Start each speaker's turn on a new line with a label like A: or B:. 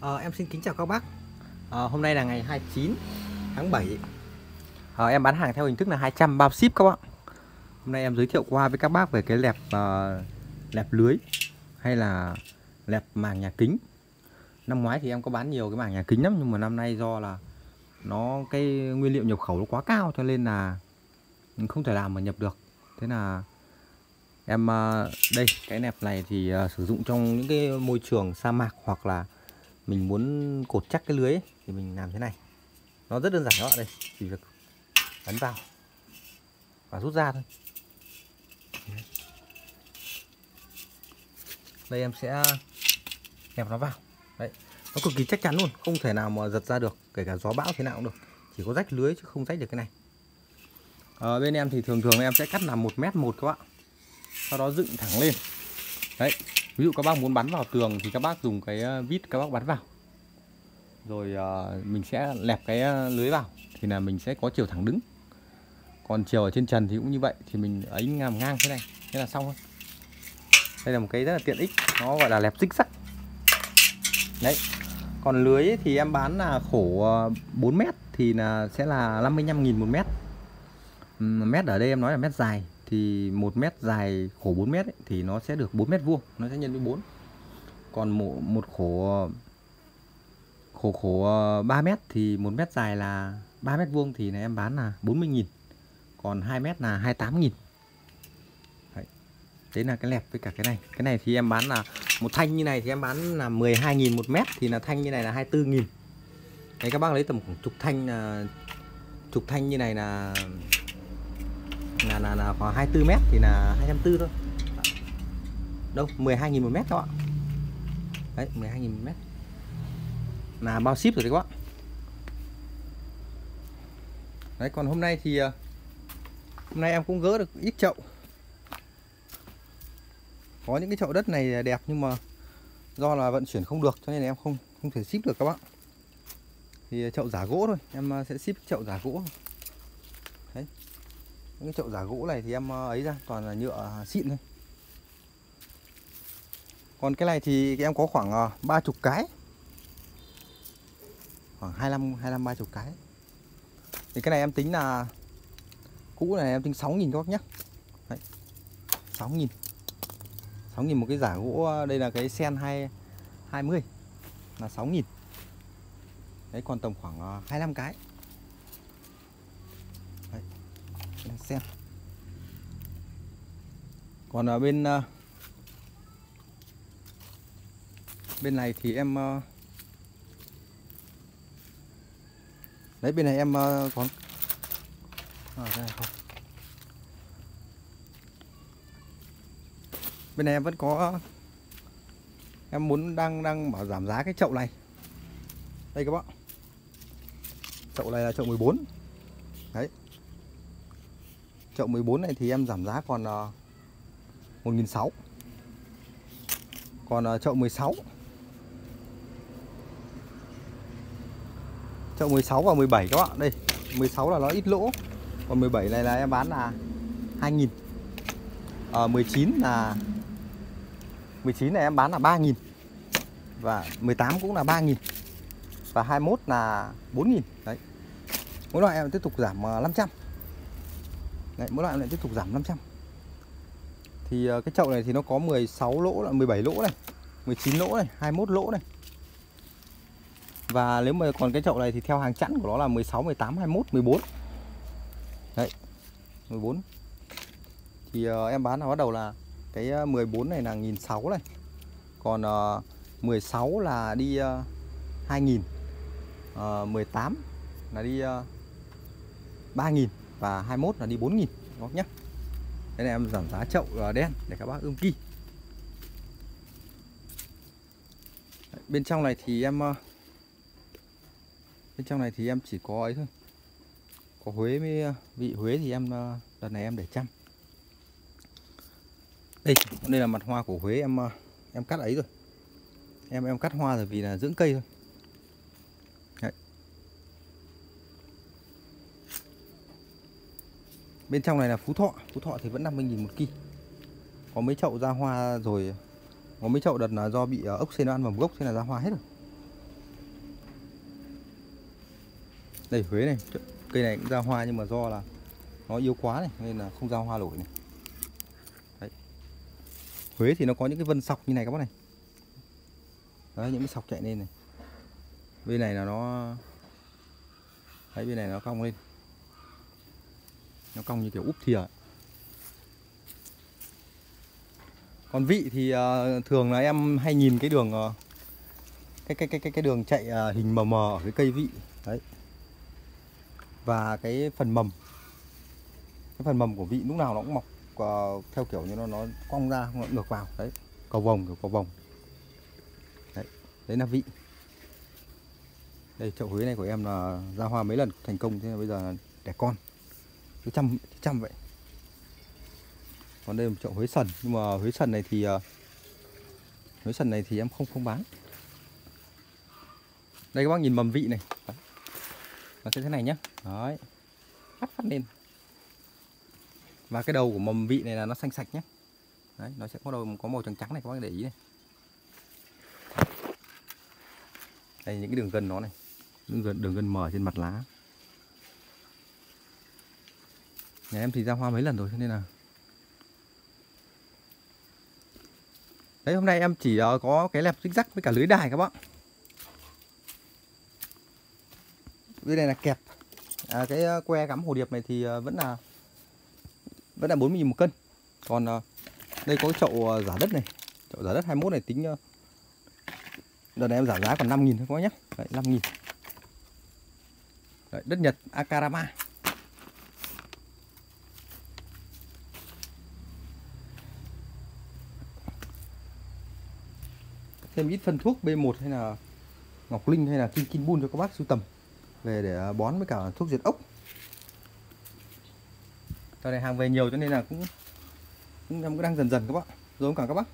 A: À, em xin kính chào các bác. À, Hôm nay là ngày 29 tháng 7 à, ờ, Em bán hàng theo hình thức là 200 bao ship các bạn. Hôm nay em giới thiệu qua với các bác về cái lẹp uh, lẹp lưới Hay là lẹp màng nhà kính. Năm ngoái thì em có bán nhiều cái màng nhà kính lắm Nhưng mà năm nay do là nó cái nguyên liệu nhập khẩu nó quá cao Cho nên là không thể làm mà nhập được. Thế là em uh, đây cái nẹp này thì uh, sử dụng trong những cái môi trường sa mạc hoặc là mình muốn cột chắc cái lưới ấy, thì mình làm thế này. Nó rất đơn giản các bạn đây chỉ việc ấn vào và rút ra thôi. Đây em sẽ kẹp nó vào. Đấy nó cực kỳ chắc chắn luôn không thể nào mà giật ra được kể cả gió bão thế nào cũng được. Chỉ có rách lưới chứ không rách được cái này. Ở bên em thì thường thường em sẽ cắt làm một mét một các bạn sau đó dựng thẳng lên. Đấy ví dụ các bác muốn bắn vào tường thì các bác dùng cái ờ, vít các bác bắn vào. Rồi uh, mình sẽ lẹp cái ờ, lưới vào thì là mình sẽ có chiều thẳng đứng. Còn chiều ở trên trần thì cũng như vậy thì mình ấy ngang ngang thế này thế là xong thôi. Đây là một cái rất là tiện ích nó gọi là lẹp xích sắc đấy còn lưới thì em bán là khổ 4 mét thì là sẽ là 55.000 một mét. Mét ở đây em nói là mét dài thì một mét dài khổ 4 mét ấy, thì nó sẽ được 4 mét vuông nó sẽ nhân với 4 còn một, một khổ khổ khổ ờ, 3 mét thì một mét dài là 3 mét vuông thì này em bán là 40.000 còn 2 mét là 28.000 Đấy. Là cái lẹp với cả cái này. Cái này thì em bán là một thanh như này thì em bán là 12.000 một mét Thì là thanh như này là 24.000 Đấy các bác lấy tầm khoảng chục thanh Chục thanh như này là là là, là khoảng 24 mét thì là 240 thôi. Đâu 12 000 một mét các bạn. Đấy 12 000 một mét. Là bao ship rồi đấy các bạn. Đấy còn hôm nay thì à, hôm nay em cũng gỡ được ít chậu. Có những cái chậu đất này đẹp nhưng mà do là vận chuyển không được cho nên là em không không thể ship được các bạn. Thì chậu giả gỗ thôi em à, sẽ ship chậu giả gỗ. thôi những chậu giả gỗ này thì em ờ, ấy ra, toàn là nhựa à, xịn thôi. Còn cái này thì em có khoảng ờ, ba chục cái. Khoảng 25 25 30 cái. Thì cái này em tính là, cũ này em tính 6 nghìn các bác nhé Đấy. 6 nghìn. 6 nghìn một cái giả gỗ ờ, đây là cái sen 2 20 là 6 nghìn. Đấy, còn tầm khoảng 25 cái đấy xem. Còn ở bên ờ, bên này thì em ờ, đấy bên này em uh, còn à, đây này không. Bên này em vẫn có em muốn đang đang bảo giảm giá cái chậu này. Đây các bạn chậu này là chậu 14 bốn chậu 14 này thì em giảm giá còn ờ, uh, 1.600 còn uh, chậu 16 chậu 16 và 17 các bạn đây 16 là nó ít lỗ còn 17 này là em bán là 2.000 à, 19 là 19 này em bán là 3.000 và 18 cũng là 3.000 và 21 là 4.000 đấy. Mỗi loại em tiếp tục giảm 500 ờ, đấy, mỗi loại lại tiếp tục giảm 500 thì ờ, cái chậu này thì nó có 16 lỗ là 17 lỗ này 19 lỗ này 21 lỗ này. Và nếu mà còn cái chậu này thì theo hàng chẵn của nó là 16, 18, 21, 14 Đấy 14 Thì uh, em bán là bắt đầu là Cái ờ, 14 này là 1006 này. Còn ờ, uh, 16 là đi uh, 2000 uh, 18 là đi uh, 3000 và 21 là đi 4.000 các bác nhé Đây này, em giảm giá chậu đen để các bác ưng kỳ Bên trong này thì em ờ, bên trong này thì em chỉ có ấy thôi. Có Huế với ờ, vị Huế thì em ờ, đợt này em để chăm đây đây là mặt hoa của Huế, em em cắt ấy rồi. Em em cắt hoa rồi vì là dưỡng cây thôi. bên trong này là phú thọ. Phú thọ thì vẫn 50.000 một ki. Có mấy chậu ra hoa rồi có mấy chậu đợt là do bị ờ, ốc sên nó ăn vào gốc thế là ra hoa hết rồi. Đây Huế này. Cây này cũng ra hoa nhưng mà do là nó yếu quá này nên là không ra hoa nổi này. Đấy. Huế thì nó có những cái vân sọc như này các bác này. Đấy, những cái sọc chạy lên này. Bên này là nó Đấy, bên này nó cong lên. Nó cong như kiểu úp thìa. Còn vị thì uh, thường là em hay nhìn cái đường uh, cái cái cái cái cái đường chạy uh, hình mờ mờ ở cái cây vị. Đấy. Và cái phần mầm cái phần mầm của vị lúc nào nó cũng mọc uh, theo kiểu như nó nó cong ra nó ngược vào. Đấy. Cầu vồng kiểu cầu vồng. Đấy đấy là vị. Đây chậu Huế này của em là ra hoa mấy lần thành công thế bây giờ đẻ con cứ trăm trăm vậy. Còn đây là một chậu Huế sần, nhưng mà Huế sần này thì à, Huế sần này thì em không không bán. Đây các bác nhìn mầm vị này. Nó sẽ thế này nhá. Đấy. Phát phát lên. Và cái đầu của mầm vị này là nó xanh sạch nhé đấy, nó sẽ có đầu, có màu trắng trắng này, các bác để ý này. Đây, những cái đường gân nó này. Đường gân đường gân mở trên mặt lá. Nhà em thì ra hoa mấy lần rồi cho nên là đấy hôm nay em chỉ ờ, có cái lẹp rích rắc với cả lưới đài các bác. Bên này là kẹp. À, cái ờ, que cắm hồ điệp này thì ờ, vẫn là vẫn là 40 000 một cân. Còn đây có cái chậu giả đất này. Chậu giả đất 21 này tính đợt này em giảm giá còn 5 000 thôi các bác nhé. Đấy, 5 000 Đấy, đất Nhật Akarama. Thêm ít phân thuốc B1 hay là Ngọc Linh hay là Kim Kim Bun cho các bác sưu tầm. Về để à, bón với cả thuốc diệt ốc. Giờ này hàng về nhiều cho nên là cũng, cũng cũng đang dần dần các bác rồi cả các bác.